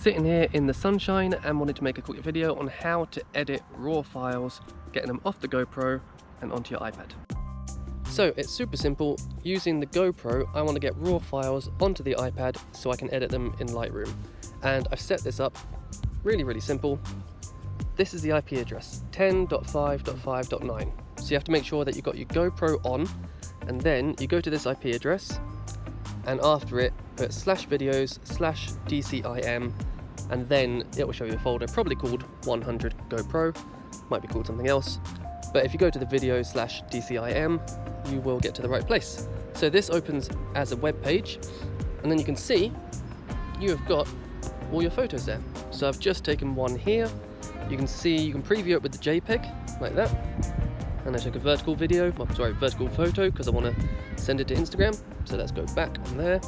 Sitting here in the sunshine and wanted to make a quick video on how to edit raw files, getting them off the GoPro and onto your iPad. So it's super simple. Using the GoPro, I want to get raw files onto the iPad so I can edit them in Lightroom. And I've set this up really, really simple. This is the IP address, 10.5.5.9. So you have to make sure that you've got your GoPro on and then you go to this IP address and after it put slash videos slash DCIM and then it will show you a folder probably called 100 GoPro, might be called something else. But if you go to the video slash DCIM, you will get to the right place. So this opens as a web page and then you can see you have got all your photos there. So I've just taken one here. You can see, you can preview it with the JPEG like that. And I took a vertical video, well, sorry, vertical photo because I want to send it to Instagram. So let's go back on there.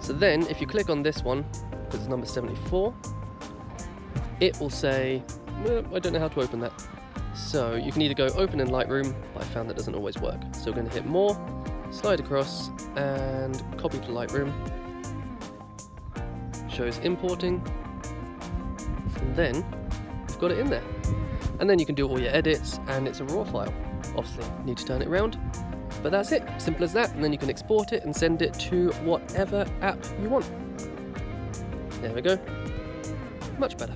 So then if you click on this one, because it's number 74, it will say, well, I don't know how to open that. So you can either go open in Lightroom, but I found that doesn't always work. So we're going to hit more, slide across, and copy to Lightroom. Shows importing, and then you've got it in there. And then you can do all your edits, and it's a raw file. Obviously, need to turn it around, but that's it, simple as that. And then you can export it and send it to whatever app you want. There we go, much better.